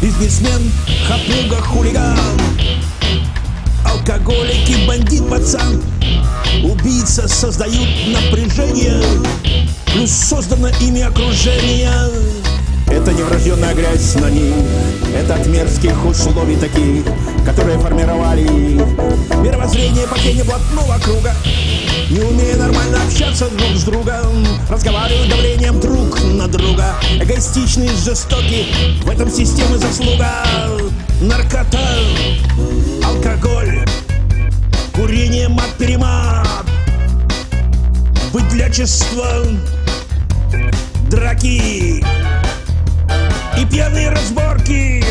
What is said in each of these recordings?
Бизнесмен, хапуга, хулиган. Алкоголик бандит, пацан. Убийца создают напряжение. Плюс создано ими окружение это не врожденная грязь на них Это от мерзких условий таких Которые формировали Мировоззрение по блатного круга. Не умея нормально общаться друг с другом Разговаривают давлением друг на друга. Эгоистичный, жестокий В этом системы заслуга. Наркота Алкоголь Курение мат-перемат Быдлячество Драки и пьяные разборки.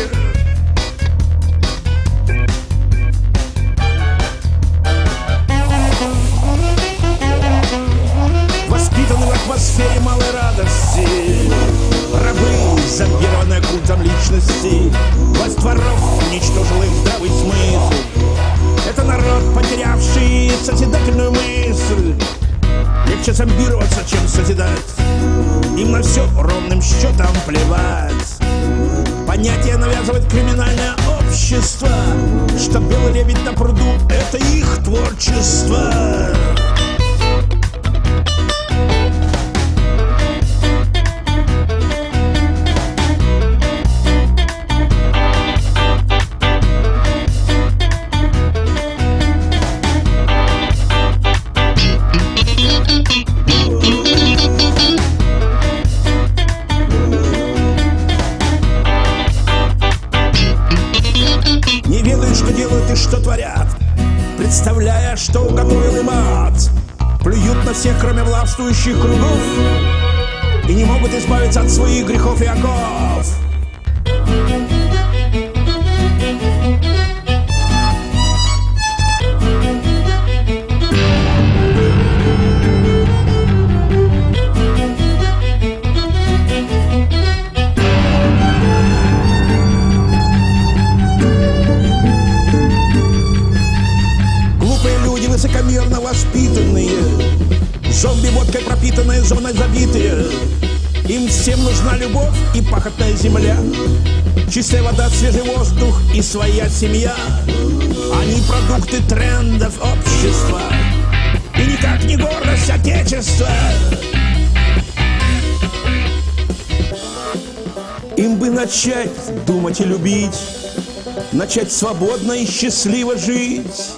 Воспитаны в атмосфере малой радости Зомбированные культом личности. Власть воров уничтожила их здравый смысл. Это народ, потерявший созидательную мысль. Легче зомбироваться, чем созидать. Им на все ровным счетом плевать. Понятие навязывает криминальное общество. Что белый лебедь на пруду — это их творчество делают и что творят? Представляя, что уготовил им ад. Плюют на всех, кроме властвующих кругов И не могут избавиться от своих грехов и оков Зомби водкой пропитанные, зоной забитые. Им всем нужна любовь и пахотная земля. Чистая вода, свежий воздух и своя семья. Они продукты трендов общества. И никак не гордость Отечества. Им бы начать думать и любить Начать свободно и счастливо жить